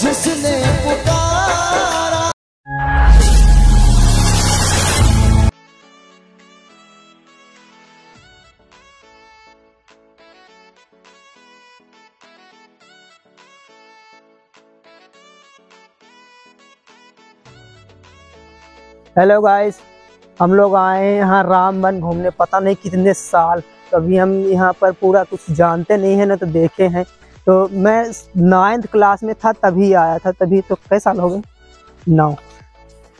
जिसने पुकारा। Hello guys हम लोग आए हैं यहाँ राम वन घूमने, पता नहीं कितने साल। कभी हम यहाँ पर पूरा कुछ जानते नहीं है, ना तो देखे हैं। तो मैं नाइन्थ क्लास में था, तभी आया था, तभी तो कई साल हो गए? नौ।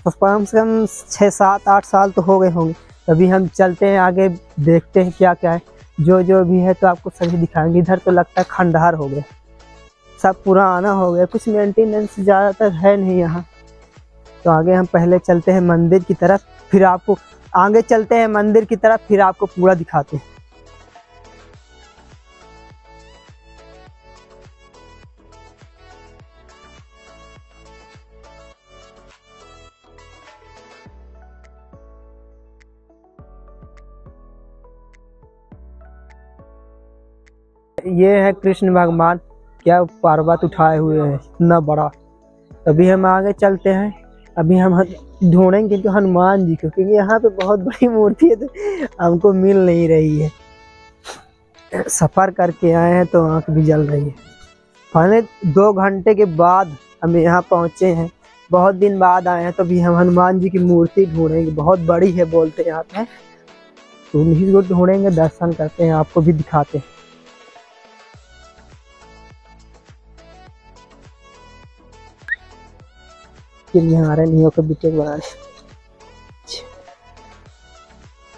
तो कम से कम छः, सात, आठ साल तो हो गए होंगे। तभी हम चलते हैं आगे, देखते हैं क्या क्या है। जो जो भी है तो आपको सभी दिखाएँगे। इधर तो लगता है खंडहर हो गया। सब पुराना हो गया। कुछ मेंटेनेंस ज़्यादातर है नहीं यहाँ। तो आगे हम पहले चलते हैं मंदिर की तरफ़। फिर आपको, आगे चलते हैं मंदिर की तरफ़। फिर आपको पूरा दिखाते हैं। ये है कृष्ण भगवान, क्या पर्वत उठाए हुए हैं, इतना बड़ा। अभी हम आगे चलते हैं, अभी हम ढूंढेंगे तो हनुमान जी को, क्योंकि यहाँ पे बहुत बड़ी मूर्ति है तो हमको मिल नहीं रही है। सफ़र करके आए हैं तो आँख भी जल रही है। पहले दो घंटे के बाद हम यहाँ पहुँचे हैं, बहुत दिन बाद आए हैं तो अभी हम हनुमान जी की मूर्ति ढूंढेंगे, बहुत बड़ी है बोलते हैं यहाँ पे। तो उन्हीं को ढूंढेंगे, दर्शन करते हैं, आपको भी दिखाते हैं। फिर यहाँ आ रहे नहीं होकर बीटेक रहे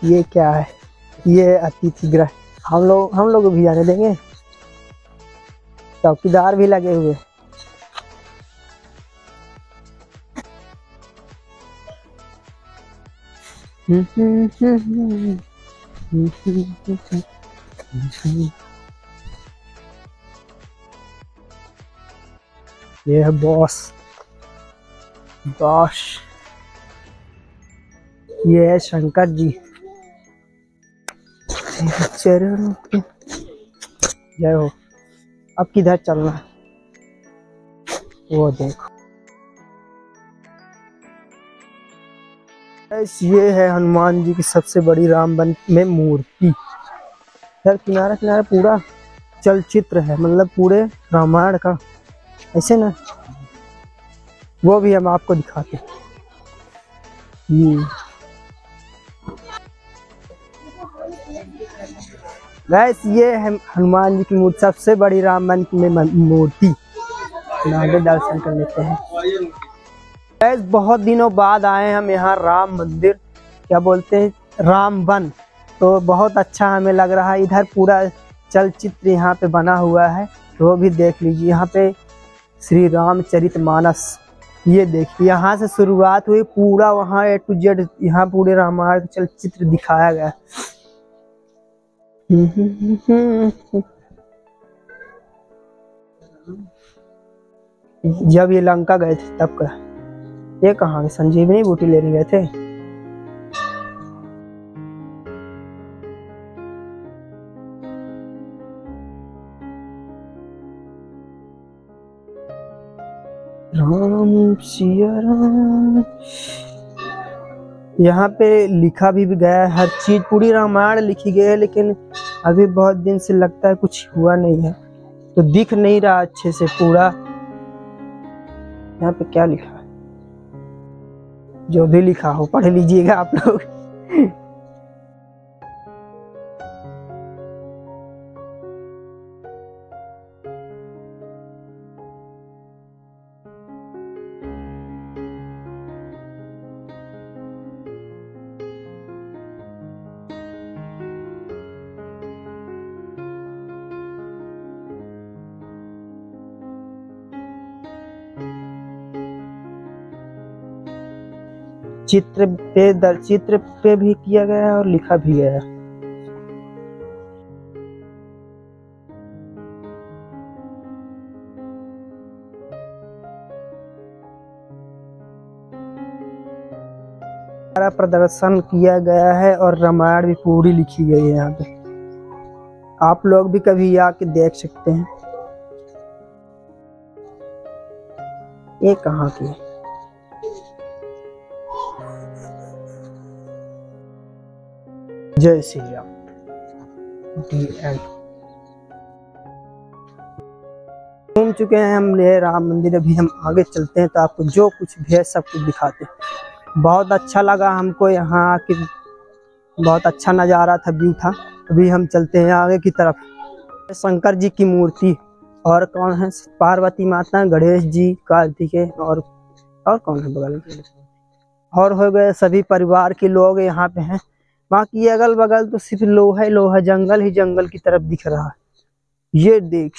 ये क्या है? ये अतिथि ग्रह। हम लोग हम लोग भी जाने देंगे। चौकीदार भी लगे हुए। ये है बॉस बॉस ये है शंकर जी चरणों जय हो। अब किधर चलना है? वो देखो। ये है हनुमान जी की सबसे बड़ी रामबन में मूर्ति। यार, किनारा किनारा पूरा चलचित्र है मतलब पूरे रामायण का। ऐसे ना। वो भी हम आपको दिखाते हैं। ये। गैस ये हनुमान जी की मूर्ति, सबसे बड़ी रामबन में मन- मूर्ति। आगे दर्शन कर लेते हैं। गैस बहुत दिनों बाद आए हम यहाँ राम मंदिर। क्या बोलते हैं? रामबन तो बहुत अच्छा हमें लग रहा है। इधर पूरा चलचित्र यहाँ पे बना हुआ है। तो वो भी देख लीजिए। यहाँ पे श्री रामचरित मानस ये देखिए, यहाँ से शुरुआत हुई, पूरा वहाँ ए टू जेड यहाँ पूरे रामायण चलचित्र दिखाया गया। जब ये लंका गए थे तब का। ये कहा संजीवनी बूटी लेने गए थे? यहाँ पे लिखा भी, भी गया है हर चीज़ पूरी रामायण लिखी गई है लेकिन अभी बहुत दिन से लगता है कुछ हुआ नहीं है। तो दिख नहीं रहा अच्छे से पूरा। यहाँ पे क्या लिखा है? जो भी लिखा हो पढ़ लीजिएगा आप लोग। चित्र पे, दर, चित्र पे भी किया गया है और लिखा भी गया है। प्रदर्शन किया गया है और रामायण भी पूरी लिखी गई है यहाँ पे। आप लोग भी कभी आके देख सकते हैं। ये कहाँ की है? जय श्री राम। डी एंड घूम चुके हैं हम ले राम मंदिर, अभी हम आगे चलते हैं तो आपको जो कुछ भी है सब कुछ दिखाते हैं। बहुत अच्छा लगा हमको यहाँ आके। बहुत अच्छा नज़ारा था, व्यू था। अभी हम चलते हैं आगे की तरफ़। शंकर जी की मूर्ति, और कौन है? पार्वती माता, गणेश जी कार्तिकेय और और कौन है बगल में? और हो गए सभी परिवार के लोग यहाँ पे हैं। बाकी अगल बगल तो सिर्फ़ लोहा ही, लोहा जंगल ही जंगल की तरफ़ दिख रहा है। ये देख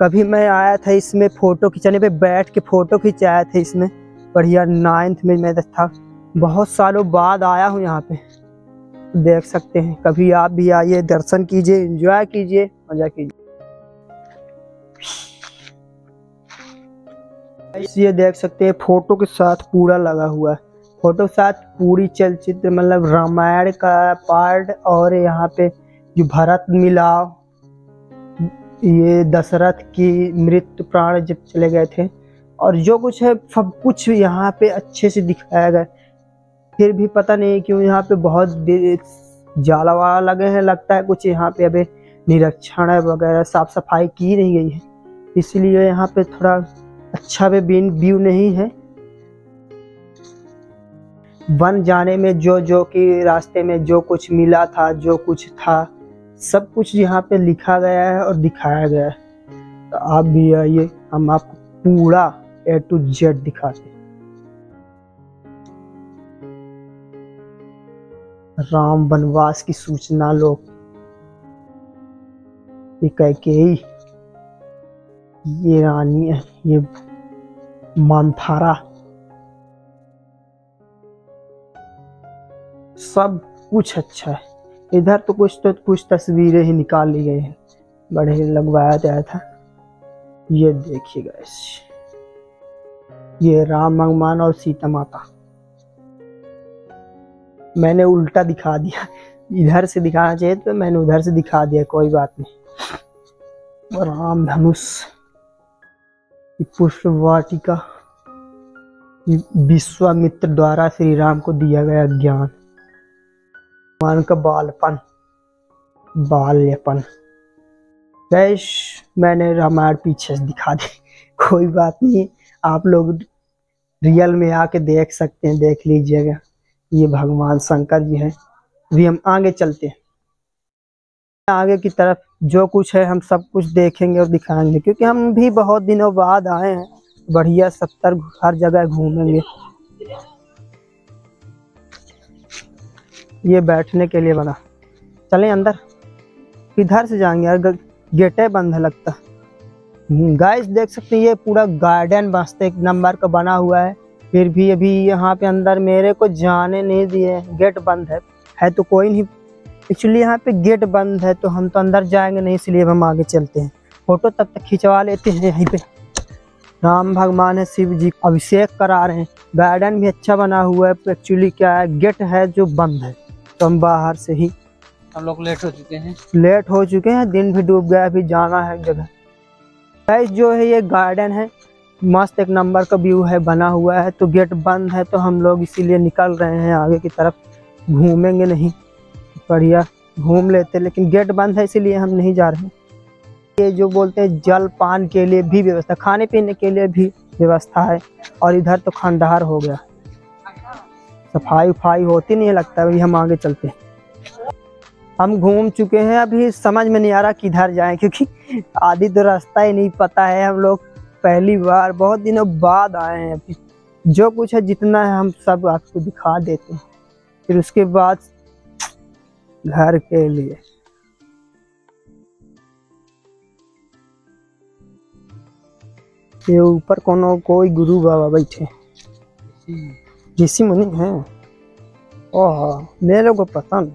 कभी मैं आया था इसमें फ़ोटो खिंचाने पे, बैठ के फ़ोटो खिंचाया था इसमें बढ़िया नाइन्थ में मैं था। बहुत सालों बाद आया हूँ यहाँ पे। देख सकते हैं। कभी आप भी आइए, दर्शन कीजिए एंजॉय कीजिए, मज़ा कीजिए। ये देख सकते हैं, फ़ोटो के साथ पूरा लगा हुआ है। फ़ोटो साथ पूरी चलचित्र मतलब रामायण का पार्ट और यहाँ पे जो भरत मिलाव ये दशरथ की मृत्यु प्राण जब चले गए थे, और जो कुछ है, सब कुछ यहाँ पे अच्छे से दिखाया गया। फिर भी पता नहीं क्यों यहाँ पे बहुत जाला वाला लगे हैं, लगता है कुछ यहाँ पे अभी निरीक्षण वगैरह साफ़ सफ़ाई की नहीं गई है। इसलिए यहाँ पे थोड़ा अच्छा भी व्यू नहीं है। वन जाने में जो जो कि रास्ते में जो कुछ मिला था, जो कुछ था, सब कुछ यहाँ पे लिखा गया है और दिखाया गया है। तो आप भी आइए, हम आपको पूरा ए टू जेड दिखाते राम वनवास की सूचना लोग ये कह के ही, ये रानी है, ये मंथारा सब कुछ अच्छा है। इधर तो कुछ तो कुछ तस्वीरें ही निकाल ली गई हैं। बड़े लगवाया गया था। ये देखिए गैस ये राम भगवान और सीता माता। मैंने उल्टा दिखा दिया। इधर से दिखाना चाहिए तो मैंने उधर से दिखा दिया, कोई बात नहीं। राम धनुष। पुष्प वाटिका विश्वामित्र द्वारा श्री राम को दिया गया ज्ञान। भगवान का बालपन। बाल्यपन। गैश मैंने रामायण पीछे से दिखा दी। कोई बात नहीं, आप लोग रियल में आके देख सकते हैं, देख लीजिएगा। ये भगवान शंकर जी हैं। अभी हम आगे चलते हैं। आगे की तरफ़ जो कुछ है, हम सब कुछ देखेंगे और दिखाएँगे, क्योंकि हम भी बहुत दिनों बाद आए हैं। बढ़िया सत्तर हर जगह घूमेंगे। ये बैठने के लिए बना। चलें अंदर। किधर से जाएँगे यार? गेटे बंद है लगता। गाइस हम्म, देख सकते हैं ये पूरा गार्डन मस्त एक नंबर का बना हुआ है। फिर भी अभी यहाँ पे अंदर मेरे को जाने नहीं दिए गेट बंद है। है तो कोई नहीं। एक्चुअली यहाँ पे गेट बंद है तो हम तो अंदर जाएँगे नहीं इसलिए हम आगे चलते हैं। फ़ोटो तब तक खिंचवा लेते हैं यहीं पे। राम भगवान है शिव जी अभिषेक करा रहे हैं। गार्डन भी अच्छा बना हुआ है। एक्चुअली क्या है? गेट है जो बंद है। तो हम बाहर से ही हम लोग लेट हो चुके हैं। लेट हो चुके हैं दिन भी डूब गया अभी जाना है जगह। जो है ये गार्डन है मस्त एक नंबर का व्यू है बना हुआ है तो गेट बंद है तो हम लोग इसीलिए निकल रहे हैं आगे की तरफ़। घूमेंगे नहीं बढ़िया घूम लेते लेकिन गेट बंद है इसीलिए हम नहीं जा रहे हैं। ये जो बोलते हैं जल पान के लिए भी व्यवस्था खाने पीने के लिए भी व्यवस्था है और इधर तो खंडहर हो गया। सफ़ाई उफाई होती नहीं लगता अभी हम आगे चलते हैं। हम घूम चुके हैं, अभी समझ में नहीं आ रहा किधर जाए, क्योंकि आदि तो रास्ता ही नहीं पता है, हम लोग पहली बार, बहुत दिनों बाद आए हैं। जो कुछ है, जितना है, हम सब आपको दिखा देते हैं। फिर उसके बाद घर के लिए। ये ऊपर कोनो कोई गुरु बाबा बैठे ऋषि मुनि है। ओह, मेरे को नहीं।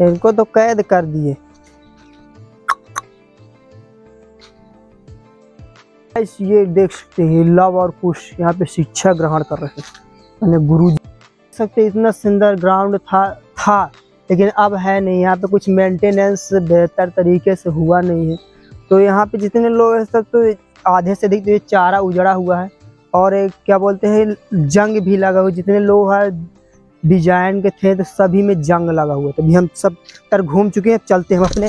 इनको तो कैद कर दिए। ये देख सकते हैं, लव और कुश यहाँ पे शिक्षा ग्रहण कर रहे हैं। गुरु सकते इतना सुंदर ग्राउंड था था, लेकिन अब है नहीं। यहाँ पे कुछ मेंटेनेंस बेहतर तरीके से हुआ नहीं है। तो यहाँ पे जितने लोग हैं सब तो आधे से अधिक तो ये चारा उजड़ा हुआ है। और एक क्या बोलते हैं, जंग भी लगा हुआ जितने लोग हर डिज़ाइन के थे तो सभी में जंग लगा हुआ अभी हम सब तर घूम चुके हैं, चलते हैं अपने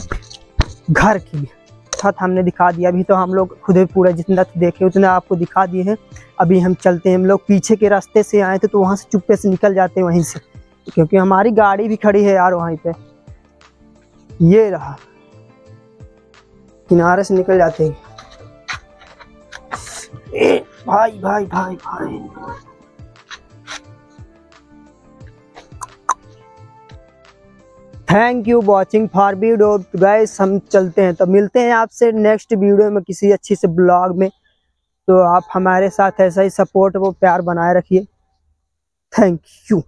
घर की था हमने दिखा दिया, अभी तो हम लोग खुद भी पूरा जितना देखे, उतना आपको दिखा दिए हैं। अभी हम चलते हैं, हम लोग पीछे के रास्ते से आए थे तो वहाँ से चुप्पे से निकल जाते हैं वहीं से। क्योंकि हमारी गाड़ी भी खड़ी है यार वहीं पे। ये रहा। किनारे से निकल जाते हैं। भाई भाई भाई भाई। Thank you watching for video guys हम चलते हैं। तो मिलते हैं आपसे नेक्स्ट वीडियो में किसी अच्छी से ब्लॉग में। तो आप हमारे साथ ऐसा ही सपोर्ट वो प्यार बनाए रखिए। Thank you